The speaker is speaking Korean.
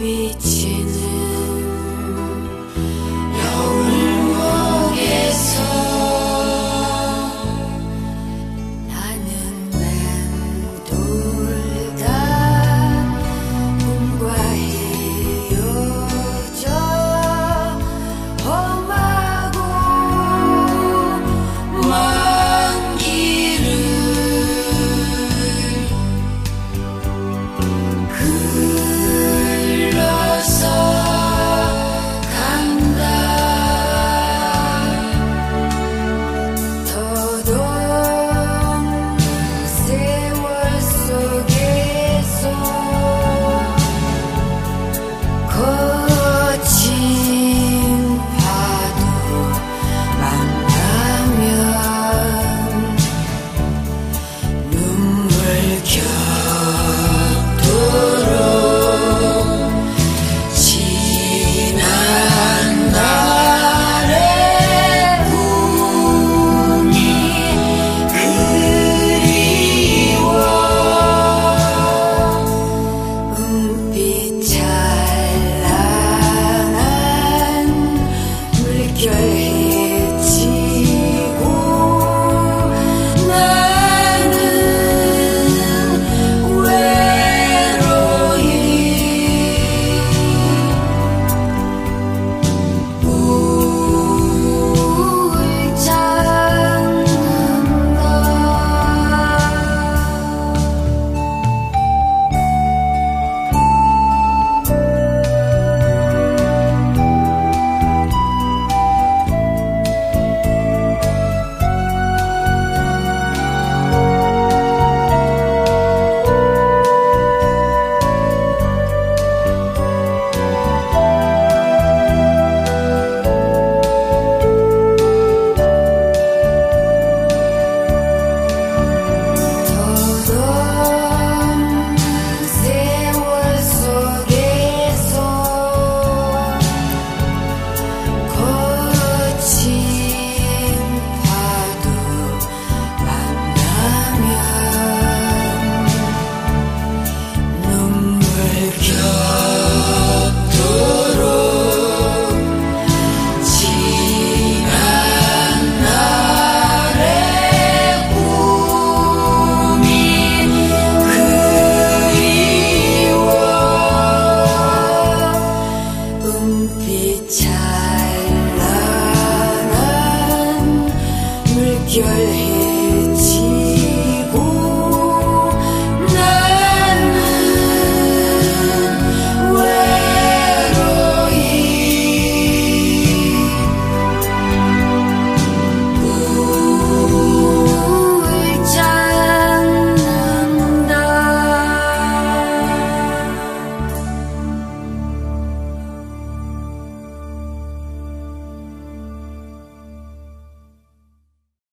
위치는 secure You're here.